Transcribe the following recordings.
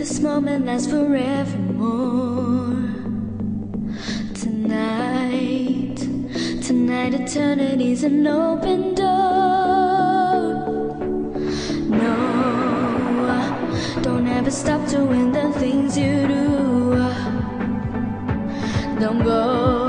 this moment lasts forevermore. Tonight, tonight, eternity's an open door. No, don't ever stop doing the things you do. Don't go.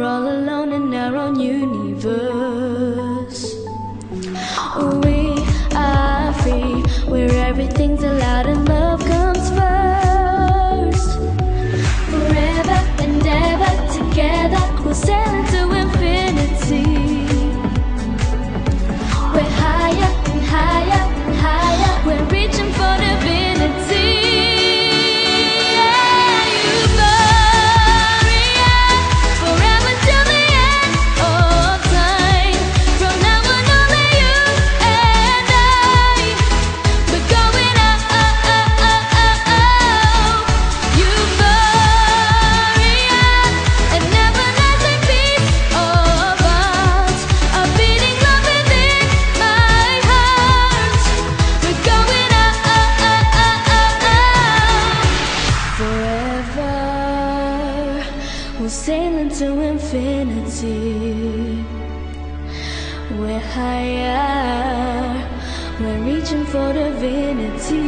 We're all alone in our own universe. We are free, where everything's allowed and forever. We'll sail into infinity. We're higher, we're reaching for divinity.